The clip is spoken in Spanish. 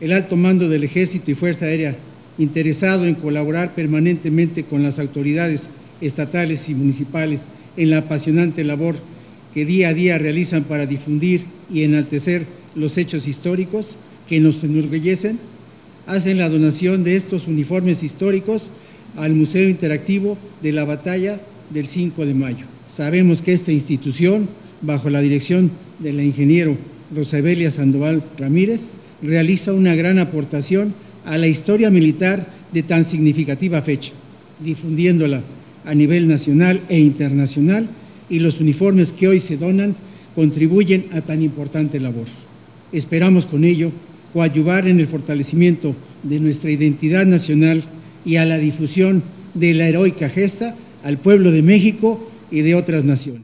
El alto mando del Ejército y Fuerza Aérea, interesado en colaborar permanentemente con las autoridades estatales y municipales en la apasionante labor que día a día realizan para difundir y enaltecer los hechos históricos que nos enorgullecen, hacen la donación de estos uniformes históricos al Museo Interactivo de la Batalla del 5 de mayo. Sabemos que esta institución, bajo la dirección de la ingeniero Rosabelia Sandoval Ramírez, realiza una gran aportación a la historia militar de tan significativa fecha, difundiéndola a nivel nacional e internacional y los uniformes que hoy se donan contribuyen a tan importante labor. Esperamos con ello coadyuvar en el fortalecimiento de nuestra identidad nacional y a la difusión de la heroica gesta al pueblo de México y de otras naciones.